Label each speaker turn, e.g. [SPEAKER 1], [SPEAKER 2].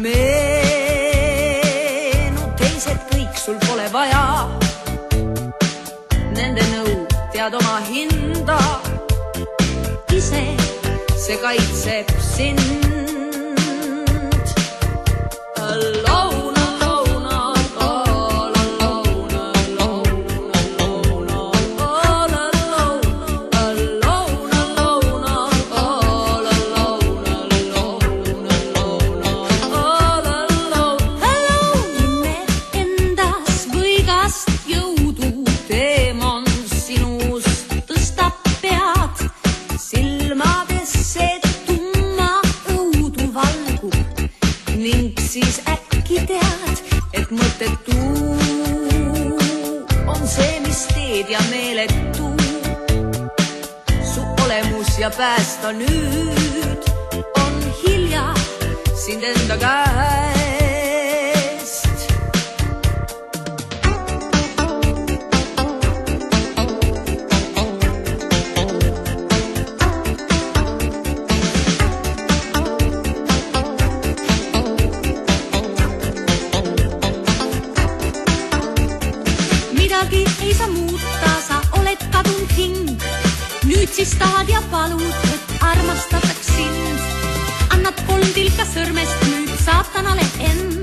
[SPEAKER 1] meenu teised kõik sul pole vaja. Nende nõu tead oma hinda, ise see kaitseb sind. Ning siis äkki tead, et mõttetu on see, mis teed ja meeletu su olemus ja päästa nüüd on hilja sind enda käest. Midagi ei saa muuta, sa oled kadunud hing. nüüd siis tahad ja palud, et armastataks sind. annad kolm tilka sõrmest nüüd saatanale end.